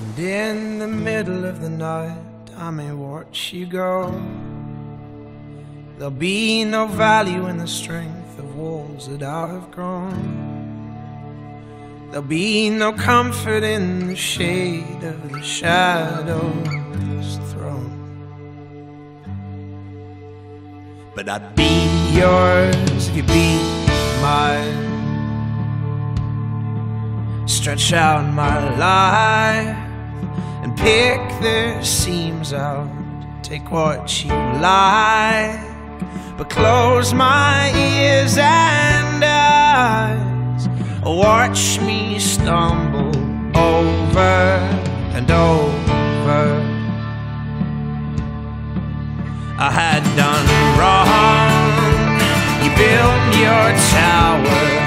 And in the middle of the night, I may watch you go. There'll be no value in the strength of walls that I have grown. There'll be no comfort in the shade of the shadow's throne. But I'd be yours if you'd be mine. Stretch out my life pick the seams out. Take what you like, but close my ears and eyes. Watch me stumble over and over. I had done wrong. You built your tower,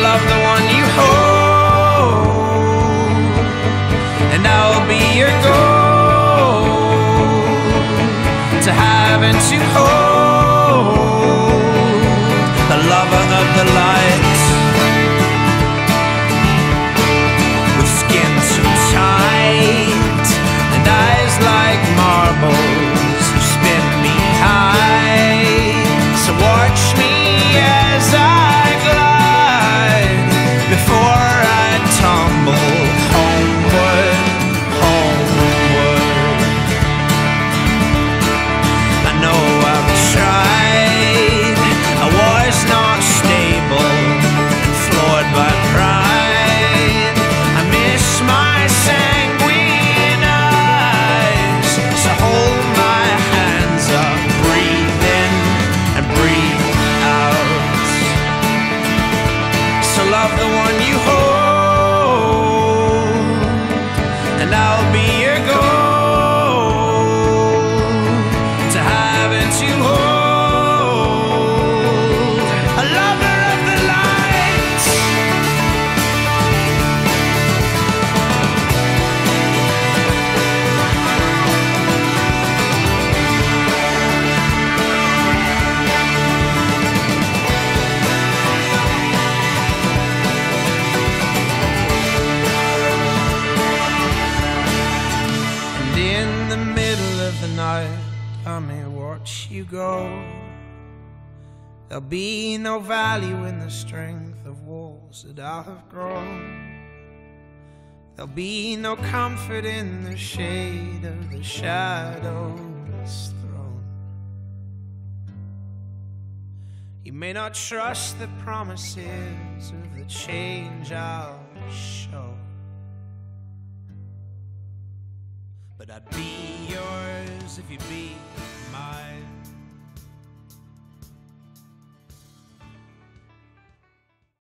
love the one you hold, And in the middle of the night, I may watch you go. There'll be no value in the strength of walls that I have grown. There'll be no comfort in the shade of the shadow's throne. You may not trust the promises of the change I'll But I'd be yours if you'd be mine.